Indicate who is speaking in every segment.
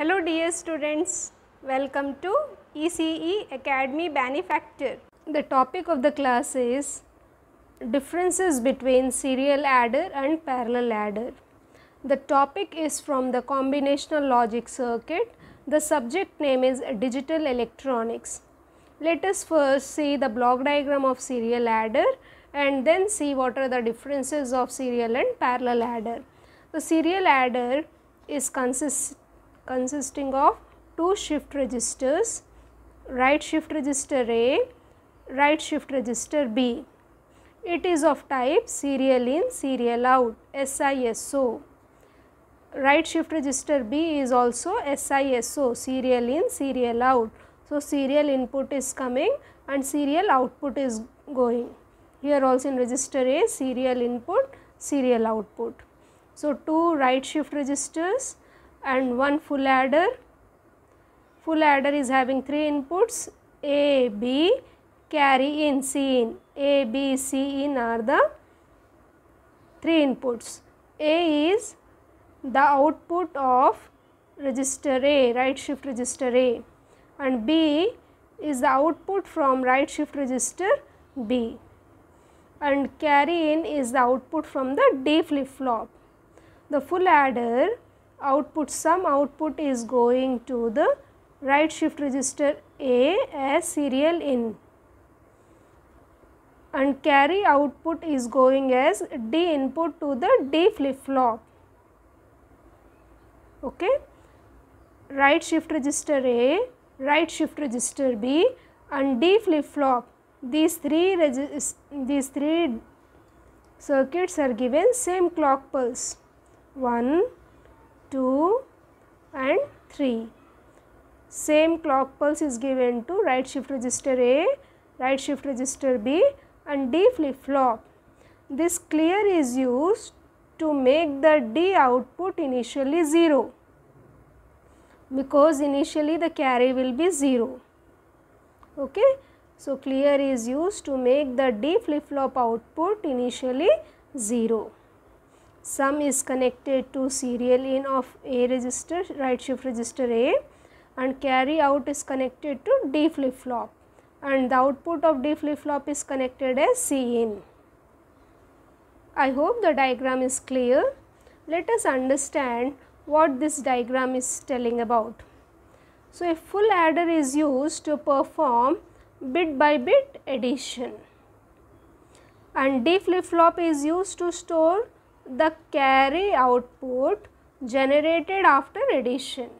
Speaker 1: Hello dear students, welcome to ECE Academy Benefactor. The topic of the class is differences between serial adder and parallel adder. The topic is from the combinational logic circuit. The subject name is digital electronics. Let us first see the block diagram of serial adder and then see what are the differences of serial and parallel adder. The serial adder is consist, consisting of two shift registers, right shift register A, right shift register B. It is of type serial in, serial out, SISO. Right shift register B is also SISO, serial in, serial out. So, serial input is coming and serial output is going. Here also in register A, serial input, serial output. So, two right shift registers and one full adder. Full adder is having three inputs A, B, carry in, C in. A, B, C in are the three inputs. A is the output of register A, right shift register A and B is the output from right shift register B and carry in is the output from the D flip flop the full adder output sum output is going to the right shift register A as serial in and carry output is going as D input to the D flip flop. Okay. Right shift register A, right shift register B and D flip flop. These three these three circuits are given same clock pulse. 1, 2 and 3. Same clock pulse is given to right shift register A, right shift register B and D flip flop. This clear is used to make the D output initially 0 because initially the carry will be 0. Okay. So, clear is used to make the D flip flop output initially 0 sum is connected to serial in of A register right shift register A and carry out is connected to D flip flop and the output of D flip flop is connected as C in. I hope the diagram is clear. Let us understand what this diagram is telling about. So, a full adder is used to perform bit by bit addition and D flip flop is used to store the carry output generated after addition.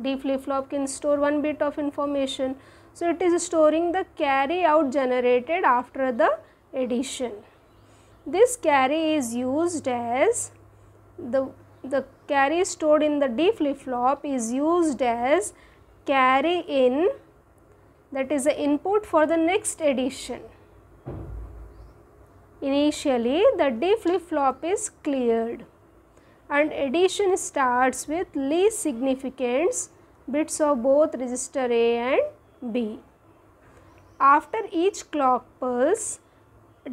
Speaker 1: D flip flop can store one bit of information. So, it is storing the carry out generated after the addition. This carry is used as the, the carry stored in the D flip flop is used as carry in that is the input for the next addition. Initially, the D flip flop is cleared and addition starts with least significance bits of both register A and B. After each clock pulse,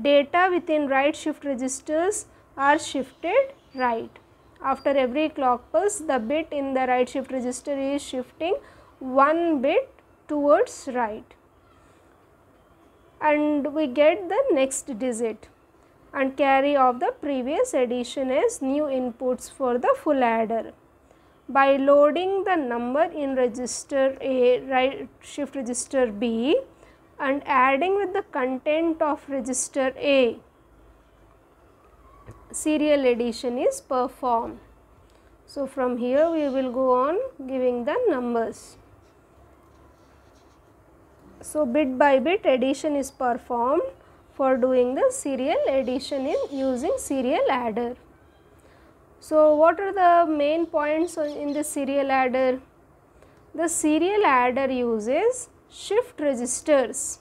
Speaker 1: data within right shift registers are shifted right. After every clock pulse, the bit in the right shift register is shifting one bit towards right and we get the next digit and carry of the previous addition as new inputs for the full adder. By loading the number in register A, right shift register B and adding with the content of register A, serial addition is performed. So, from here we will go on giving the numbers. So, bit by bit addition is performed for doing the serial addition in using serial adder. So, what are the main points in the serial adder? The serial adder uses shift registers.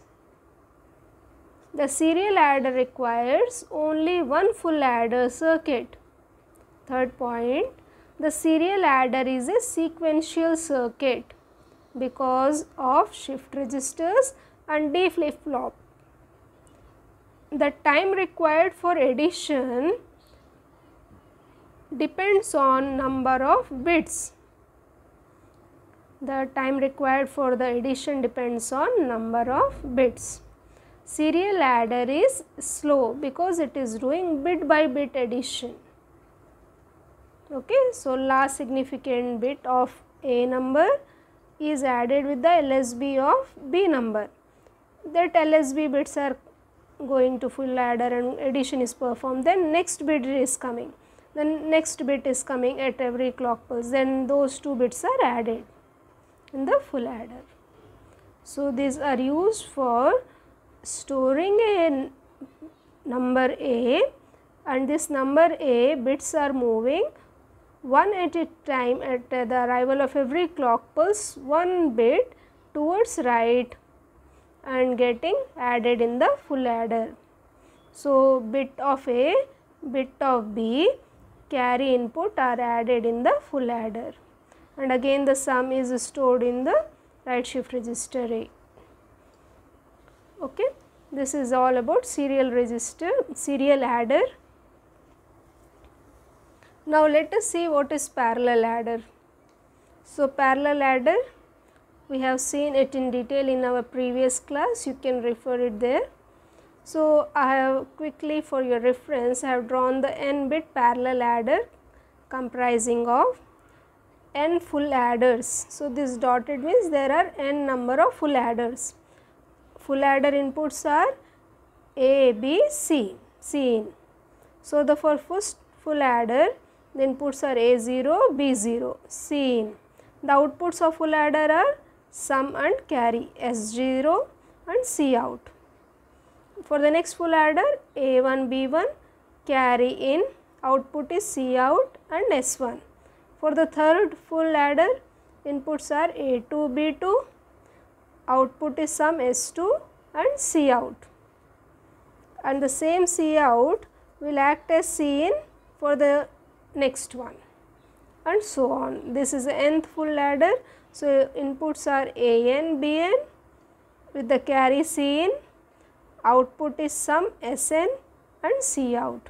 Speaker 1: The serial adder requires only one full adder circuit. Third point, the serial adder is a sequential circuit because of shift registers and D flip flop the time required for addition depends on number of bits the time required for the addition depends on number of bits. Serial adder is slow because it is doing bit by bit addition. Okay, so last significant bit of A number is added with the LSB of B number. That LSB bits are going to full adder and addition is performed then next bit is coming then next bit is coming at every clock pulse then those two bits are added in the full adder. So, these are used for storing a number A and this number A bits are moving one at a time at the arrival of every clock pulse one bit towards right and getting added in the full adder. So, bit of A, bit of B carry input are added in the full adder and again the sum is stored in the right shift register A. Okay. This is all about serial register, serial adder. Now, let us see what is parallel adder. So, parallel adder we have seen it in detail in our previous class, you can refer it there. So, I have quickly for your reference I have drawn the n bit parallel adder comprising of n full adders. So, this dotted means there are n number of full adders. Full adder inputs are A, B, C, C in. So, the for first full adder the inputs are A0, B0, C in. The outputs of full adder are sum and carry S0 and C out. For the next full adder A1, B1 carry in output is C out and S1. For the third full adder, inputs are A2, B2, output is sum S2 and C out. And the same C out will act as C in for the next one and so on. This is nth full adder. So, inputs are AN, BN with the carry C in, output is sum SN and C out.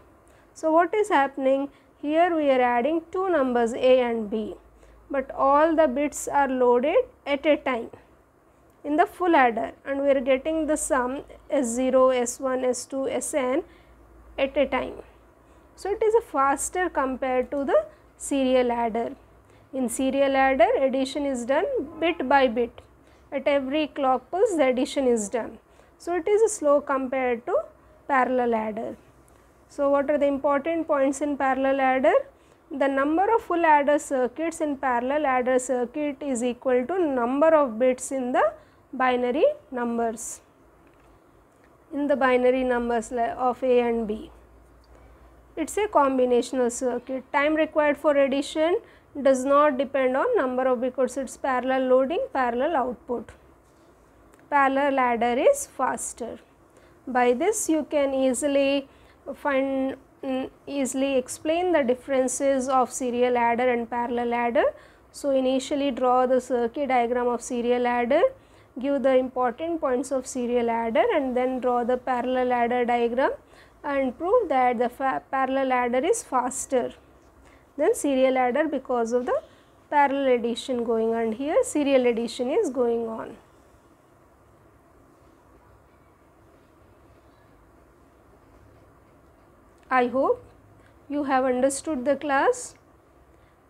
Speaker 1: So, what is happening? Here we are adding two numbers A and B, but all the bits are loaded at a time in the full adder and we are getting the sum S0, S1, S2, Sn at a time. So, it is a faster compared to the serial adder. In serial adder addition is done bit by bit at every clock pulse the addition is done. So, it is slow compared to parallel adder. So, what are the important points in parallel adder? The number of full adder circuits in parallel adder circuit is equal to number of bits in the binary numbers, in the binary numbers of A and B. It is a combinational circuit. Time required for addition does not depend on number of because it is parallel loading, parallel output. Parallel adder is faster. By this you can easily find mm, easily explain the differences of serial adder and parallel adder. So, initially draw the circuit diagram of serial adder, give the important points of serial adder and then draw the parallel adder diagram and prove that the parallel adder is faster than serial adder because of the parallel addition going on here serial addition is going on. I hope you have understood the class.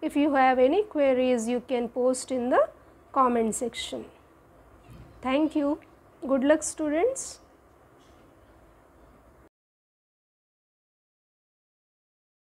Speaker 1: If you have any queries, you can post in the comment section. Thank you. Good luck students.